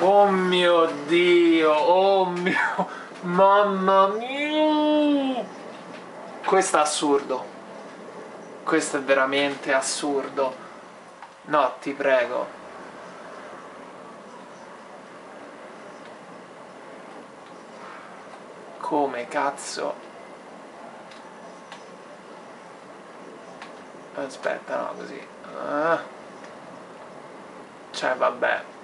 Oh mio Dio, oh mio... Mamma mia! Questo è assurdo. Questo è veramente assurdo. No, ti prego. Come cazzo? Aspetta, no, così. Ah. Cioè, vabbè.